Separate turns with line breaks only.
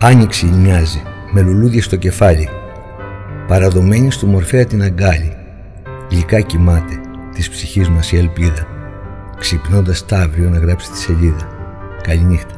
Άνοιξη μοιάζει, με λουλούδια στο κεφάλι. Παραδομένη στο μορφέα την αγκάλι. Γλυκά κοιμάται, της ψυχής μας η ελπίδα. Ξυπνώντας τ' αύριο να γράψει τη σελίδα. Καληνύχτα.